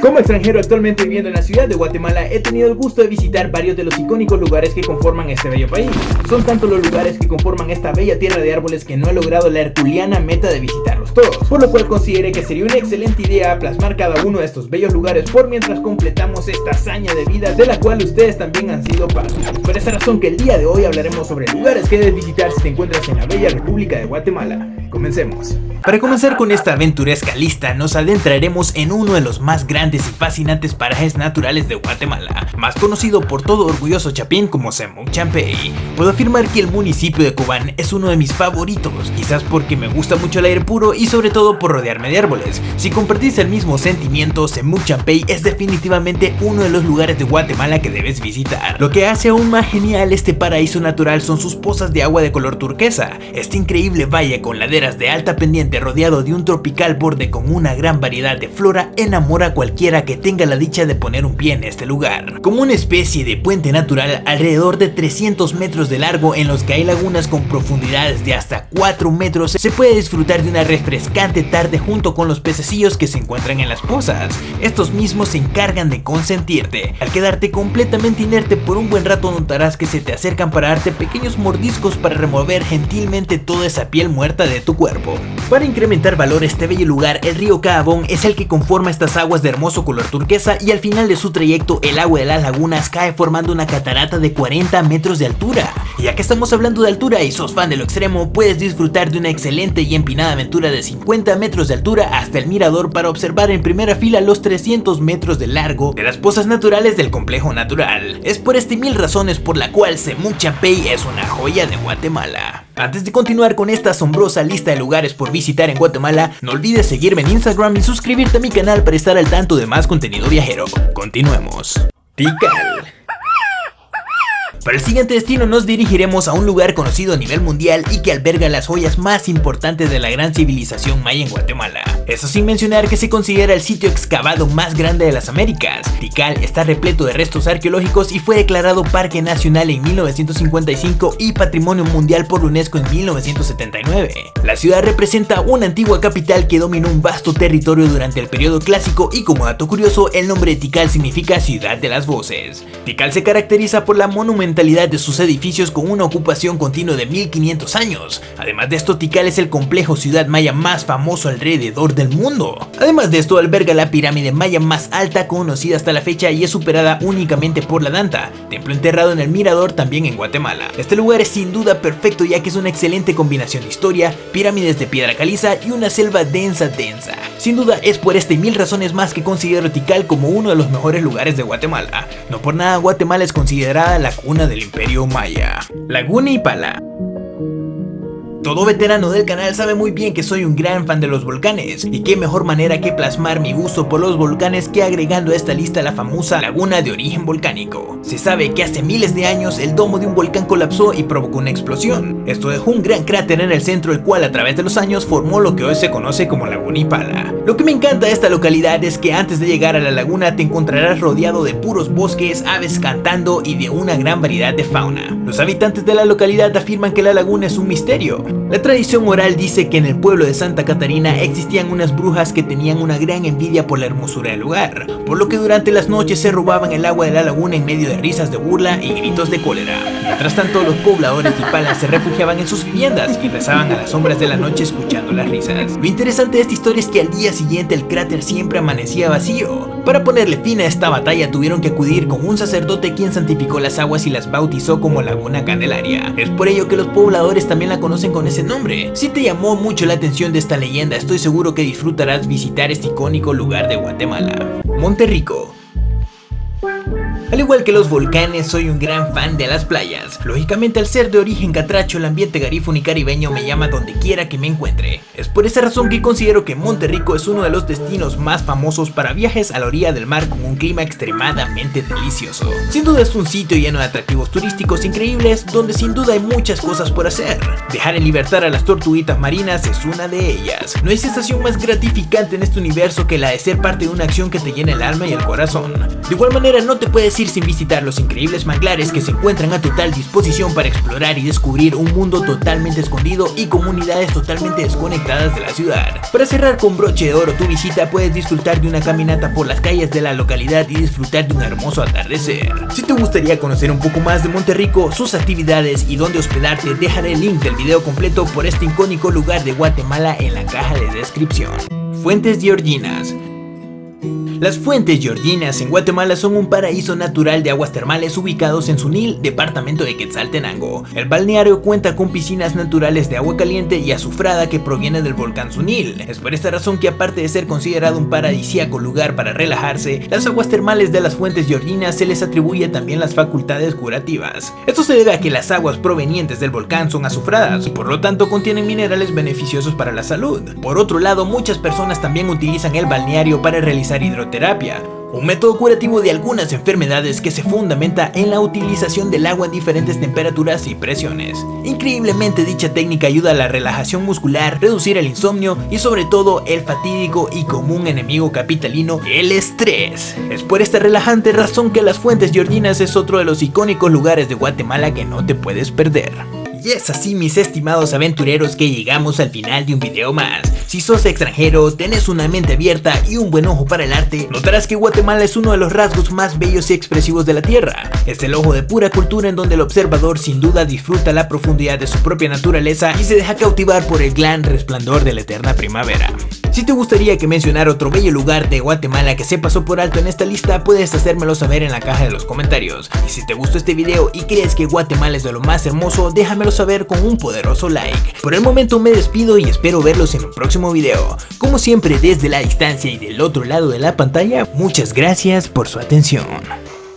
Como extranjero actualmente viviendo en la ciudad de Guatemala, he tenido el gusto de visitar varios de los icónicos lugares que conforman este bello país. Son tantos los lugares que conforman esta bella tierra de árboles que no he logrado la herculeana meta de visitarlos todos, por lo cual consideré que sería una excelente idea plasmar cada uno de estos bellos lugares por mientras completamos esta hazaña de vida de la cual ustedes también han sido parte. Por esa razón que el día de hoy hablaremos sobre lugares que debes visitar si te encuentras en la bella República de Guatemala. Comencemos. Para comenzar con esta aventuresca lista, nos adentraremos en uno de los más grandes y fascinantes parajes naturales de Guatemala, más conocido por todo orgulloso chapín como Semuc Champey. Puedo afirmar que el municipio de Cobán es uno de mis favoritos, quizás porque me gusta mucho el aire puro y sobre todo por rodearme de árboles. Si compartís el mismo sentimiento, Semuc Champey es definitivamente uno de los lugares de Guatemala que debes visitar. Lo que hace aún más genial este paraíso natural son sus pozas de agua de color turquesa, este increíble valle con laderas de alta pendiente rodeado de un tropical borde con una gran variedad de flora enamora a cualquiera que tenga la dicha de poner un pie en este lugar. Como una especie de puente natural alrededor de 300 metros de largo en los que hay lagunas con profundidades de hasta 4 metros, se puede disfrutar de una refrescante tarde junto con los pececillos que se encuentran en las pozas. Estos mismos se encargan de consentirte. Al quedarte completamente inerte por un buen rato notarás que se te acercan para darte pequeños mordiscos para remover gentilmente toda esa piel muerta de cuerpo. Para incrementar valor este bello lugar, el río Caabón es el que conforma estas aguas de hermoso color turquesa y al final de su trayecto el agua de las lagunas cae formando una catarata de 40 metros de altura. Ya que estamos hablando de altura y sos fan de lo extremo, puedes disfrutar de una excelente y empinada aventura de 50 metros de altura hasta el mirador para observar en primera fila los 300 metros de largo de las pozas naturales del complejo natural. Es por este mil razones por la cual Semuc Champey es una joya de Guatemala. Antes de continuar con esta asombrosa lista de lugares por visitar en Guatemala, no olvides seguirme en Instagram y suscribirte a mi canal para estar al tanto de más contenido viajero. Continuemos. Tikal. Para el siguiente destino nos dirigiremos a un lugar conocido a nivel mundial y que alberga las joyas más importantes de la gran civilización maya en Guatemala. Eso sin mencionar que se considera el sitio excavado más grande de las Américas. Tikal está repleto de restos arqueológicos y fue declarado Parque Nacional en 1955 y Patrimonio Mundial por UNESCO en 1979. La ciudad representa una antigua capital que dominó un vasto territorio durante el periodo clásico y como dato curioso el nombre de Tikal significa ciudad de las voces. Tikal se caracteriza por la monumentalidad de sus edificios con una ocupación continua de 1500 años. Además de esto, Tikal es el complejo ciudad maya más famoso alrededor del mundo. Además de esto, alberga la pirámide maya más alta conocida hasta la fecha y es superada únicamente por la Danta, templo enterrado en el Mirador también en Guatemala. Este lugar es sin duda perfecto ya que es una excelente combinación de historia, pirámides de piedra caliza y una selva densa densa. Sin duda es por este y mil razones más que considero Tikal como uno de los mejores lugares de Guatemala. No por nada Guatemala es considerada la cuna del imperio maya. Laguna y Pala todo veterano del canal sabe muy bien que soy un gran fan de los volcanes, y qué mejor manera que plasmar mi gusto por los volcanes que agregando a esta lista la famosa laguna de origen volcánico. Se sabe que hace miles de años el domo de un volcán colapsó y provocó una explosión. Esto dejó un gran cráter en el centro el cual a través de los años formó lo que hoy se conoce como Laguna Ipala. Lo que me encanta de esta localidad es que antes de llegar a la laguna te encontrarás rodeado de puros bosques, aves cantando y de una gran variedad de fauna. Los habitantes de la localidad afirman que la laguna es un misterio, la tradición oral dice que en el pueblo de Santa Catarina existían unas brujas que tenían una gran envidia por la hermosura del lugar, por lo que durante las noches se robaban el agua de la laguna en medio de risas de burla y gritos de cólera. Mientras tanto, los pobladores de Ipala se refugiaban en sus viviendas y rezaban a las sombras de la noche escuchando las risas. Lo interesante de esta historia es que al día siguiente el cráter siempre amanecía vacío. Para ponerle fin a esta batalla tuvieron que acudir con un sacerdote quien santificó las aguas y las bautizó como Laguna Candelaria. Es por ello que los pobladores también la conocen con ese nombre si te llamó mucho la atención de esta leyenda, estoy seguro que disfrutarás visitar este icónico lugar de Guatemala. Monterrico al igual que los volcanes, soy un gran fan de las playas. Lógicamente, al ser de origen catracho, el ambiente garífuno y caribeño me llama donde quiera que me encuentre. Es por esa razón que considero que Monterrico es uno de los destinos más famosos para viajes a la orilla del mar con un clima extremadamente delicioso. Sin duda es un sitio lleno de atractivos turísticos increíbles donde sin duda hay muchas cosas por hacer. Dejar en libertad a las tortuguitas marinas es una de ellas. No hay sensación más gratificante en este universo que la de ser parte de una acción que te llena el alma y el corazón. De igual manera no te puedes sin visitar los increíbles manglares que se encuentran a total disposición para explorar y descubrir un mundo totalmente escondido y comunidades totalmente desconectadas de la ciudad. Para cerrar con broche de oro tu visita puedes disfrutar de una caminata por las calles de la localidad y disfrutar de un hermoso atardecer. Si te gustaría conocer un poco más de Monterrico, sus actividades y dónde hospedarte, dejaré el link del video completo por este icónico lugar de Guatemala en la caja de descripción. Fuentes Georginas las fuentes georginas en Guatemala son un paraíso natural de aguas termales ubicados en Sunil, departamento de Quetzaltenango. El balneario cuenta con piscinas naturales de agua caliente y azufrada que proviene del volcán Sunil. Es por esta razón que aparte de ser considerado un paradisíaco lugar para relajarse, las aguas termales de las fuentes georginas se les atribuye también las facultades curativas. Esto se debe a que las aguas provenientes del volcán son azufradas y por lo tanto contienen minerales beneficiosos para la salud. Por otro lado, muchas personas también utilizan el balneario para realizar hidroterapia terapia, un método curativo de algunas enfermedades que se fundamenta en la utilización del agua en diferentes temperaturas y presiones. Increíblemente dicha técnica ayuda a la relajación muscular, reducir el insomnio y sobre todo el fatídico y común enemigo capitalino, el estrés. Es por esta relajante razón que las Fuentes Georginas es otro de los icónicos lugares de Guatemala que no te puedes perder. Y es así mis estimados aventureros que llegamos al final de un video más. Si sos extranjero, tenés una mente abierta y un buen ojo para el arte, notarás que Guatemala es uno de los rasgos más bellos y expresivos de la tierra. Es el ojo de pura cultura en donde el observador sin duda disfruta la profundidad de su propia naturaleza y se deja cautivar por el gran resplandor de la eterna primavera. Si te gustaría que mencionara otro bello lugar de Guatemala que se pasó por alto en esta lista, puedes hacérmelo saber en la caja de los comentarios. Y si te gustó este video y crees que Guatemala es de lo más hermoso, déjamelo saber con un poderoso like. Por el momento me despido y espero verlos en un próximo video. Como siempre desde la distancia y del otro lado de la pantalla, muchas gracias por su atención.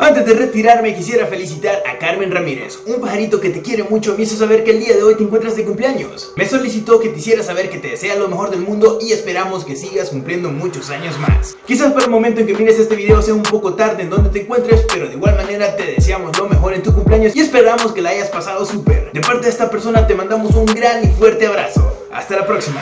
Antes de retirarme quisiera felicitar a Carmen Ramírez, un pajarito que te quiere mucho me hizo saber que el día de hoy te encuentras de cumpleaños. Me solicitó que te hiciera saber que te desea lo mejor del mundo y esperamos que sigas cumpliendo muchos años más. Quizás para el momento en que mires este video sea un poco tarde en donde te encuentres, pero de igual manera te deseamos lo mejor en tu cumpleaños y esperamos que la hayas pasado súper. De parte de esta persona te mandamos un gran y fuerte abrazo. Hasta la próxima.